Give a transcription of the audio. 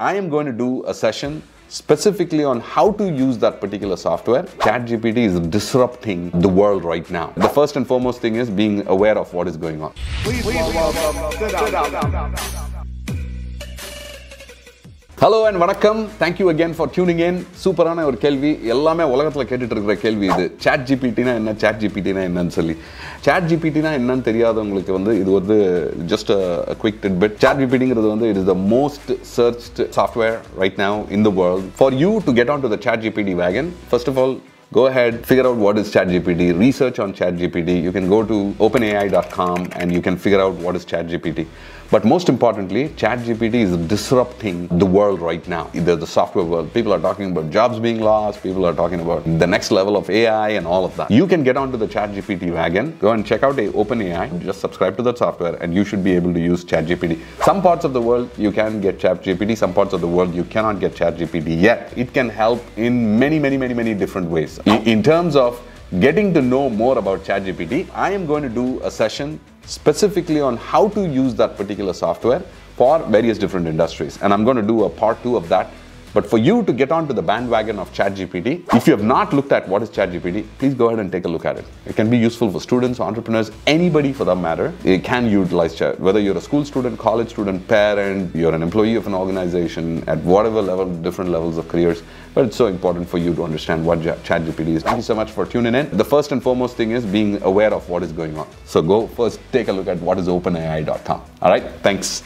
I am going to do a session specifically on how to use that particular software. ChatGPT is disrupting the world right now. The first and foremost thing is being aware of what is going on. Hello and வணக்கம். Thank you again for tuning in சூப்பரான ஒரு கேள்வி. எல்லாமே உலகத்தில் கேட்டுட்டு இருக்கிற கேள்வி இது. சாட் ஜிபிடினா என்ன? சாட் ஜிபிடினா என்னன்னு சொல்லி. சாட் ஜிபிடினா என்னன்னு தெரியாதவங்களுக்கு வந்து இது வந்து just quick titbit chat ஜிபிடிங்கிறது வந்து it is the most searched software right now in the world for you to get on to the chat GPT we can first of all go ahead, figure out what is ChatGPT, research on ChatGPT. You can go to openai.com and you can figure out what is ChatGPT. But most importantly, ChatGPT is disrupting the world right now. The, the software world. People are talking about jobs being lost. People are talking about the next level of AI and all of that. You can get onto the ChatGPT wagon. Go and check out a OpenAI. Just subscribe to that software and you should be able to use ChatGPT. Some parts of the world you can get ChatGPT. Some parts of the world you cannot get ChatGPT yet. It can help in many, many, many, many different ways. In, terms of getting to know more about ChatGPT, I am going to do a session specifically on how to use that particular software for various different industries. And I'm going to do a part two of that. But for you to get onto the bandwagon of ChatGPT, if you have not looked at what is ChatGPT, please go ahead and take a look at it. It can be useful for students, entrepreneurs, anybody for that matter. It can utilize Chat. Whether you're a school student, college student, parent, you're an employee of an organization, at whatever level, different levels of careers. But it's so important for you to understand what ChatGPT is. Thank you so much for tuning in. The first and foremost thing is being aware of what is going on. So go first take a look at what is openai.com. All right, thanks.